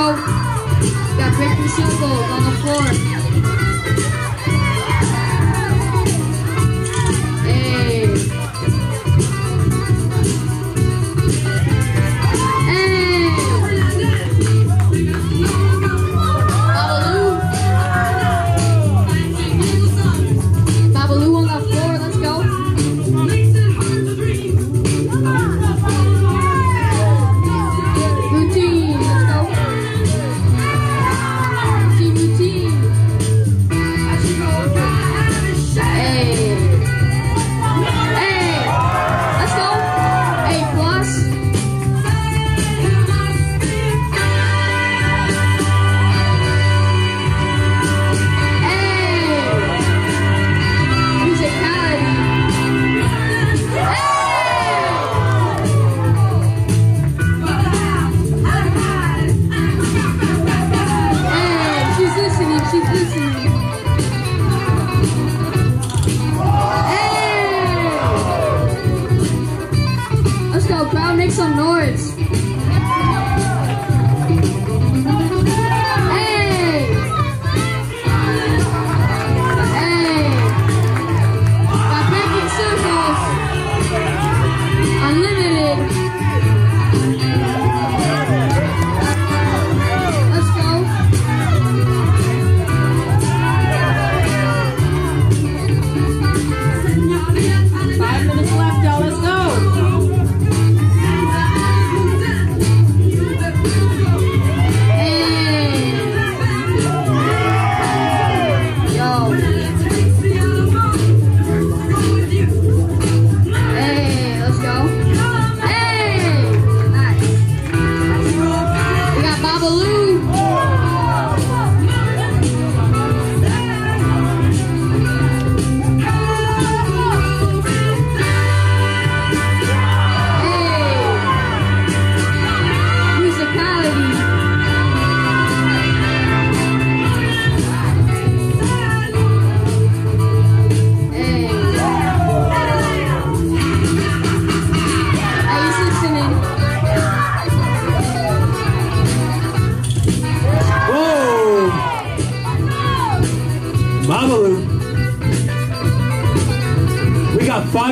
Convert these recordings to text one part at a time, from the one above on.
Go. Got Breakin Circles on the floor.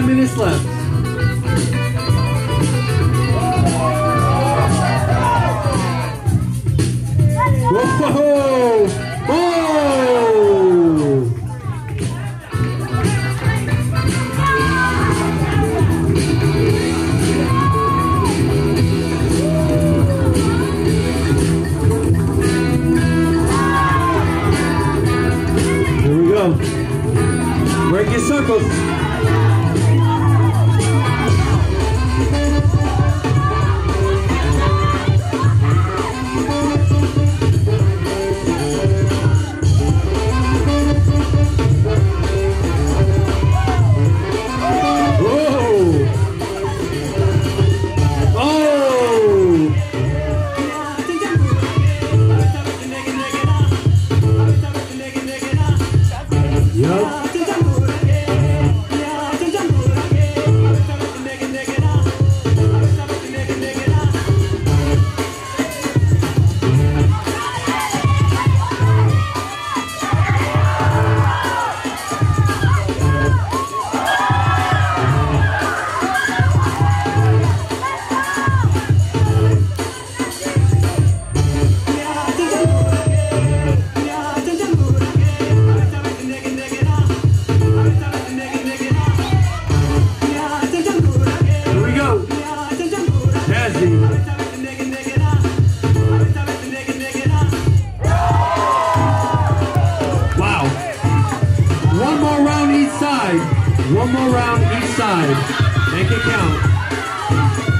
Minutes left. Make it count.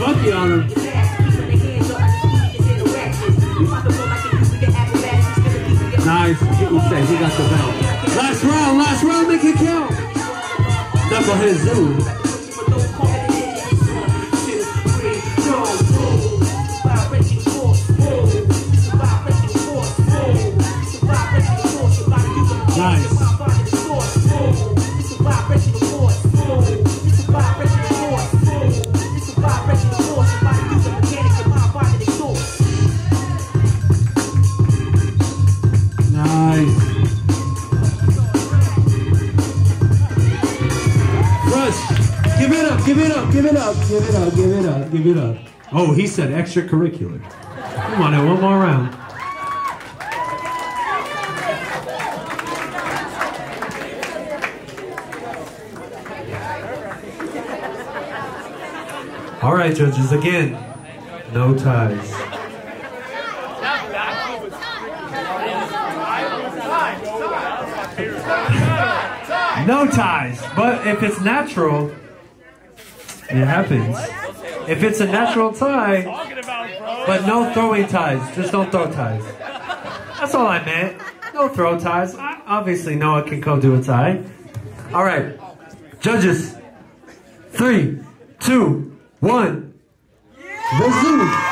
Getting on him. Nice. He said he got the belt. Last round, last round, make it count. Knucklehead Zoo. Give it up, give it up, give it up. Oh, he said extracurricular. Come on, now, one more round. All right, judges, again, no ties. No ties. But if it's natural, it happens. If it's a natural tie, but no throwing ties. Just don't throw ties. That's all I meant. No throw ties. Obviously, Noah can go do a tie. All right. Judges. Three, two, one. The zoo.